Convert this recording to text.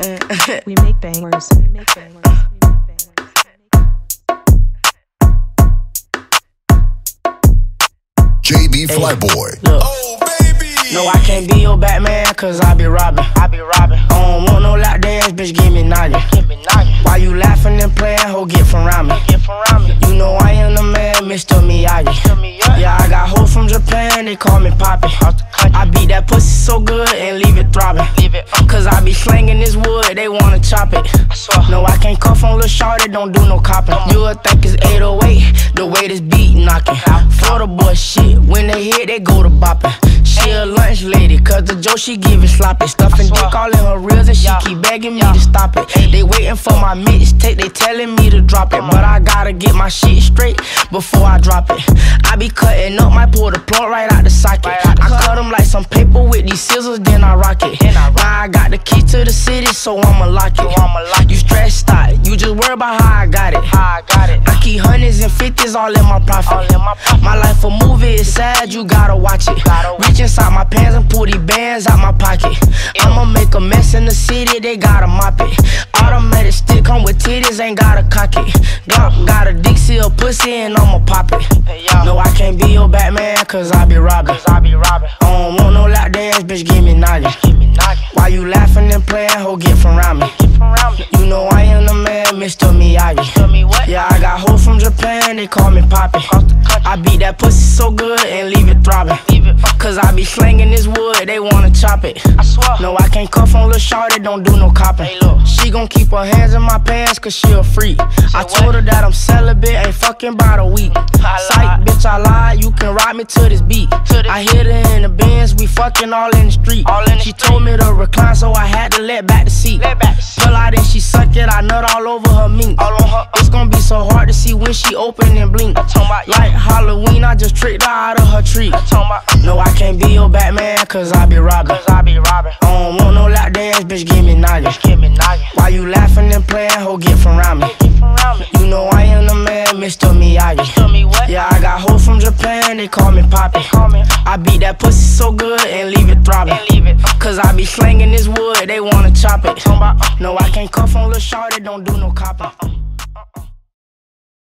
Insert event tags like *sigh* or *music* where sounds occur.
*laughs* we make bangers. We make bangers. Uh. We make bangers. JB Flyboy. Look. Oh, baby. No, I can't be your Batman, cause I be robbing. I be robbing. I don't want no lap dance, bitch, give me noggin. Give me noggin. Why you laughing and playing, ho, get from around me. Get from around me. You know I am the man, Mr. Miyagi. Yeah, I got hoes from Japan, they call me Poppy. I beat that pussy so good and leave it throbbing. Leave it. Cause I be they wanna chop it. No, I can't cuff on Lil Shorty, don't do no copping. You would think it's 808, the way this beat knocking. Florida boy shit, when they hit, they go to bopping. She a lunch lady, cause the Joe she give it sloppy. Stuffing dick all in her reels and she keep begging me to stop it. They waiting for my mixtape, they telling me to drop it. But I gotta get my shit straight before I drop it. I be cutting up, might pull the plug right out the socket. I cut them like some paper with these scissors, then I rock it. Now I got the key to the city, so I'ma lock it. You stressed out, you just worry about how I got it. I keep hundreds and fifties all in my profit. My life a movie, it's sad, you gotta watch it. Gotta Reach inside my pants and pull these bands out my pocket. I'ma make a mess in the city, they gotta mop it. Automatic stick come with titties, ain't gotta cock it. Glock got a Dixie, a pussy, and I'ma pop it. No, Cause I be robbing. I don't want no lap dance, bitch, give me noggin. Why you laughing and playing, ho, get from around me. You know I am the man, Mr. Miyagi. Yeah, I got hoes from Japan, they call me Poppy. I beat that pussy so good and leave it throbbing. Cause I be slanging this wood, they wanna chop it. No, I can't cuff on Lil Shorty, don't do no copping. She gon' keep her hands in my pants cause she a freak. I told her that I'm celibate, ain't fucking about a week. I you can ride me to this beat. I hit her in the bins, we fucking all in the street. She told me to recline, so I had to let back the seat. Pull out and she suck it, I nut all over her meat. It's gonna be so hard to see when she open and blink. Like Halloween, I just tricked her out of her tree. No, I can't be your Batman, cause I be robbing. I don't want no lap dance, bitch, give me noggin. Why you laughing and playing, ho, get from around me. The man, Mr. Miyagi. Yeah, I got hoes from Japan, they call me Poppy. I beat that pussy so good and leave it throbbing. Leave it. Cause I be slanging this wood, they wanna chop it. No, I can't cuff on Lil Shorty, don't do no copping.